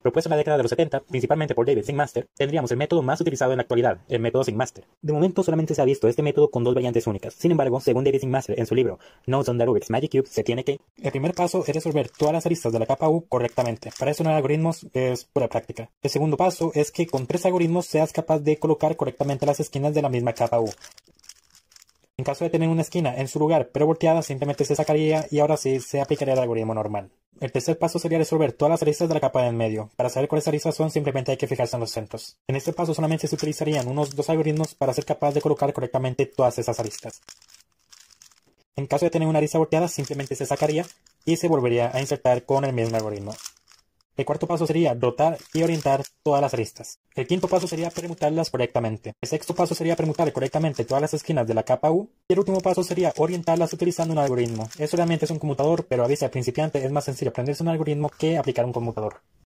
Propuesto en la década de los 70, principalmente por David Master, tendríamos el método más utilizado en la actualidad, el método Master. De momento solamente se ha visto este método con dos variantes únicas. Sin embargo, según David Master en su libro Notes on the Rubik's Magic Cube, se tiene que... El primer paso es resolver todas las aristas de la capa U correctamente. Para eso no hay algoritmos, es pura práctica. El segundo paso es que con tres algoritmos seas capaz de colocar correctamente las esquinas de la misma capa U. En caso de tener una esquina en su lugar pero volteada, simplemente se sacaría y ahora sí se aplicaría el algoritmo normal. El tercer paso sería resolver todas las aristas de la capa de en medio. Para saber cuáles aristas son, simplemente hay que fijarse en los centros. En este paso solamente se utilizarían unos dos algoritmos para ser capaz de colocar correctamente todas esas aristas. En caso de tener una arista volteada, simplemente se sacaría y se volvería a insertar con el mismo algoritmo. El cuarto paso sería rotar y orientar todas las aristas. El quinto paso sería permutarlas correctamente. El sexto paso sería permutar correctamente todas las esquinas de la capa U. Y el último paso sería orientarlas utilizando un algoritmo. Eso realmente es un conmutador, pero a veces al principiante es más sencillo aprenderse un algoritmo que aplicar un conmutador.